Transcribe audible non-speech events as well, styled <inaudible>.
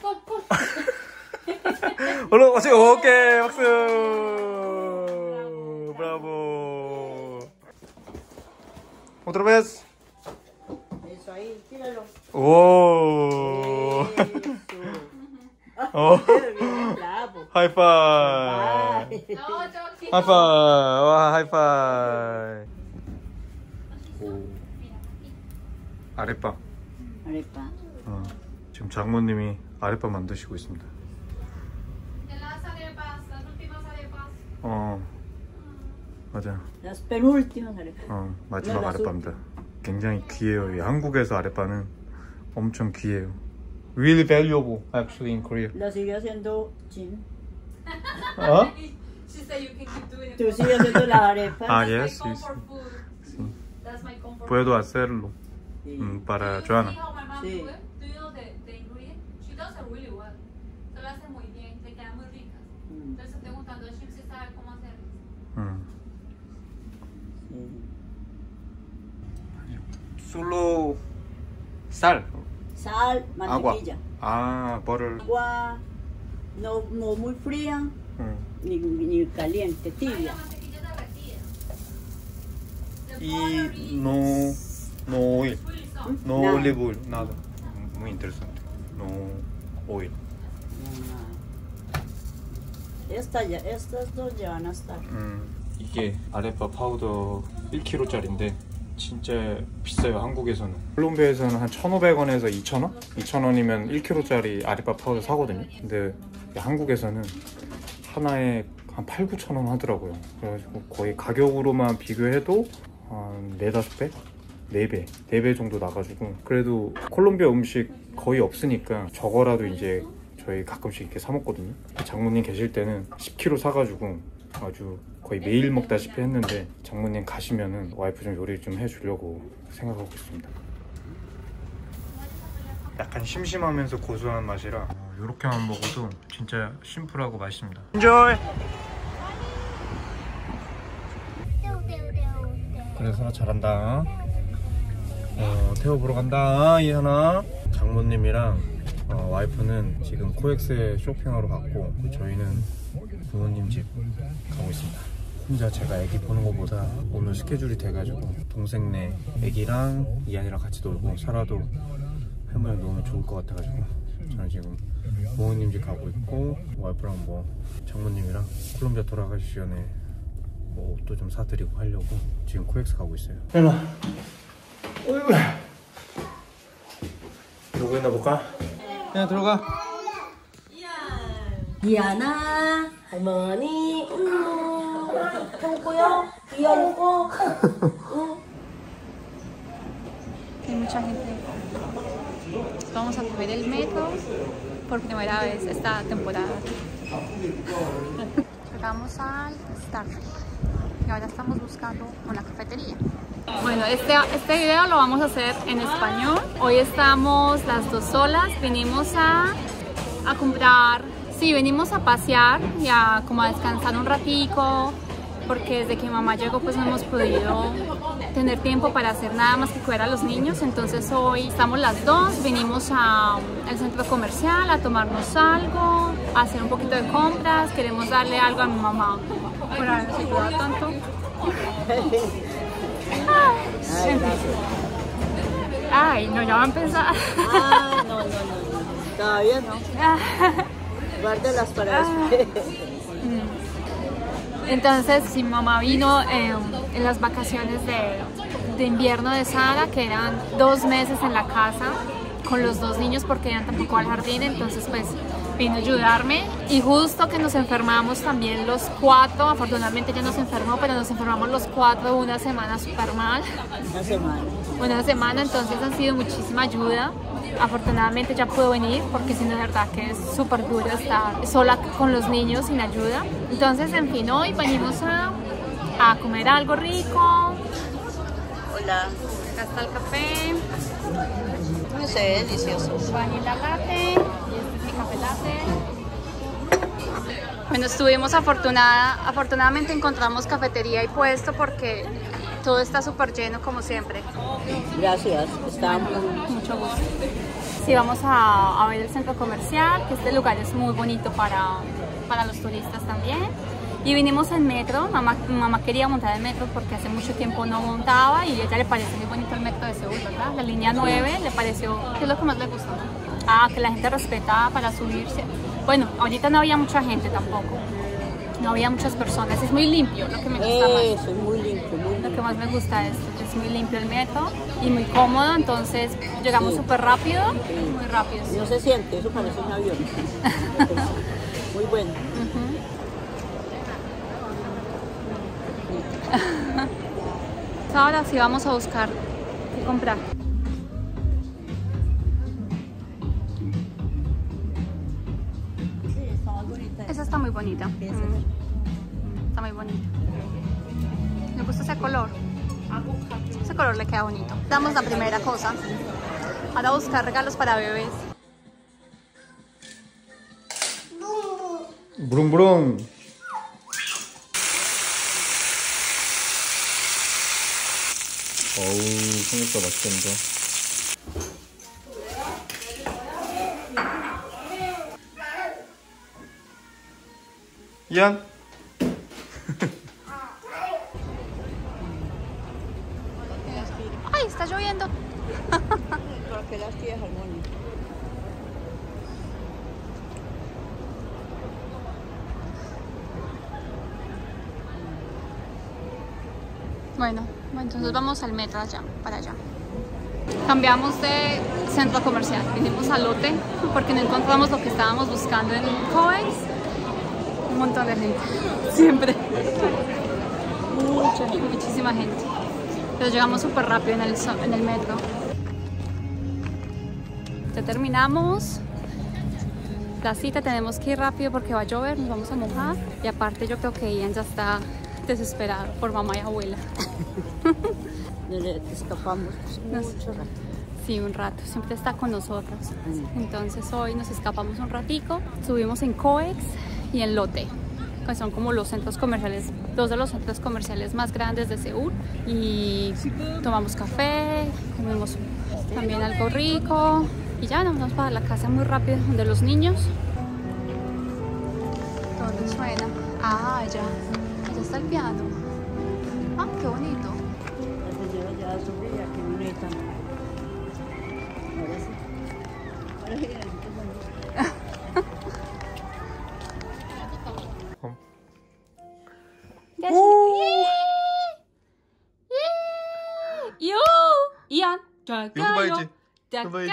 <laughs> 얼른 어찌 오케이 박수. 브라보. otra vez Eso ahí, tíralo. 오. Eso. 어 bravo. 하이파이. 와 하이파이. 오. 아랫밥 Arepa. 어, 지금 장모님이 아랫밥 만드시고 있습니다. 어 맞아. 어, 마지막 네, 아랫밥입니다. 굉장히 귀해요. 이 한국에서 아랫밥은 엄청 귀해요. Really valuable actually in Korea. La sigue haciendo Jin. 어? She said you can keep doing it. Tú sigues haciendo las arepas. Ah, yes, comfort food. Sí. That's my comfort Puedo hacerlo Sí. mm, para Joana. see how my mom Sí. hace really well. Se lo hace muy bien, le quedan muy ricas. Mm. Entonces estoy gustando el chip si sabe cómo hacerlas. Mm. Solo sal. Sal, mantequilla. Ah, Agua. Ah. Agua no, muy fría mm. ni, caliente, ah, tibia. Y no, no no olive nada. Muy interesante. No. Oil. Esta ya, estas dos ya van a estar. 음, 이게 아레파 파우더 1kg짜리인데 진짜 비싸요 한국에서는 콜롬비아에서는 한 1,500원에서 2,000원? 2,000원이면 1kg짜리 아레파 파우더 사거든요 근데 한국에서는 하나에 한 8, 9,000원 하더라고요 그래가지고 거의 가격으로만 비교해도 한 4, 5배? 4배, 4배 정도 나가지고 그래도 콜롬비아 음식 거의 없으니까 저거라도 이제 저희 가끔씩 이렇게 사 먹거든요. 장모님 계실 때는 10kg 사가지고 아주 거의 매일 먹다시피 했는데 장모님 가시면은 와이프 좀 요리 좀 해주려고 생각하고 있습니다. 약간 심심하면서 고소한 맛이라 이렇게만 먹어도 진짜 심플하고 맛있습니다. Enjoy! 그래 선아 잘한다 어, 태워보러 간다 이 하나 장모님이랑 어, 와이프는 지금 코엑스에 쇼핑하러 갔고 저희는 부모님 집 가고 있습니다. 혼자 제가 애기 보는 것보다 오늘 스케줄이 돼가지고 동생네 애기랑 이한이랑 같이 놀고 살아도 할머니 너무 좋을 것 같아가지고 저는 지금 부모님 집 가고 있고 와이프랑 뭐 장모님이랑 콜롬비아 돌아가기 전에 뭐 옷도 좀 사드리고 하려고 지금 코엑스 가고 있어요. 일로 누구 있나 볼까? 그냥 들어가 Diana, 할머니, 음, 통고요, 귀여우고. Hay mucha gente. Vamos a coger el metro por primera vez esta temporada. <laughs> Llegamos al Starbucks y ahora estamos buscando una cafetería. Bueno, este, este video lo vamos a hacer en español. Hoy estamos las dos solas. Venimos a, a comprar, sí, venimos a pasear y a como a descansar un ratico porque desde que mamá llegó pues no hemos podido tener tiempo para hacer nada más que cuidar a los niños. Entonces hoy estamos las dos, venimos a- al centro comercial a tomarnos algo, a hacer un poquito de compras, queremos darle algo a mi mamá por habernos ayudado tanto. <laughs> Ay, no, ya va a empezar. Ah, no, no, no. Todavía no. Guárdelas para después. Entonces, si mamá vino eh, en las vacaciones de, de invierno de Sara, que eran dos meses en la casa con los dos niños porque iban tampoco al jardín, entonces pues vino a ayudarme y justo que nos enfermamos también los cuatro, afortunadamente ya nos enfermó, pero nos enfermamos los cuatro una semana súper mal, Una semana. una semana, entonces han sido muchísima ayuda. Afortunadamente ya puedo venir porque si no, de verdad que es súper duro estar sola con los niños sin ayuda. Entonces, en fin, hoy venimos a, a comer algo rico. Hola. Acá está el café, No sé, delicioso. vanilla latte y este es mi café latte. Bueno, estuvimos afortunada, afortunadamente encontramos cafetería y puesto porque todo está súper lleno como siempre. Gracias. Está muy Mucho gusto. Sí, vamos a, a ver el centro comercial, que este lugar es muy bonito para, para los turistas también. Y vinimos en metro, mamá, mamá quería montar el metro porque hace mucho tiempo no montaba y a ella le parece muy bonito el metro de Seúl, ¿verdad? La línea 9 le pareció, ¿qué es lo que más le gustó? Ah, que la gente respeta para subirse. Bueno, ahorita no había mucha gente tampoco, no había muchas personas, es muy limpio lo que me gusta más. Eso, es muy limpio, muy Lo limpio. que más me gusta es que es muy limpio el metro y muy cómodo, entonces llegamos Sí. súper rápido, Sí. muy rápido. No se siente, eso parece un avión. <laughs> muy bueno. Ahora sí vamos a buscar qué comprar. Sí, está más bonita. Esa está muy bonita. Mm. Está muy bonita. Me gusta ese color. Ese color le queda bonito. Damos la primera cosa. Ahora buscar regalos para bebés. Brum brum. o un 5%. ¿Ya? <laughs> ¡Ay, está lloviendo! Porque las tías armónicas. Bueno, entonces vamos al metro allá, para allá. Cambiamos de centro comercial, vinimos al lote porque no encontramos lo que estábamos buscando en Coex. Un montón de gente, <laughs> siempre. Mucha. Muchísima gente. Pero llegamos súper rápido en el, en el metro. Ya terminamos. La cita tenemos que ir rápido porque va a llover, nos vamos a mojar. Y aparte yo creo que Ian ya está desesperado por mamá y abuela. <laughs> Escapamos mucho rato. Sí, un rato, siempre está con nosotros. Entonces hoy nos escapamos un ratico, subimos en Coex y en Lotte, que son como los centros comerciales, dos de los centros comerciales más grandes de Seúl. Y tomamos café, comimos también algo rico y ya nos vamos para la casa muy rápido de los niños. ¿Dónde suena? Ah, ya, sta il piano. Anche unito. 요! 이안! 이거 봐야지. 이거 봐야지.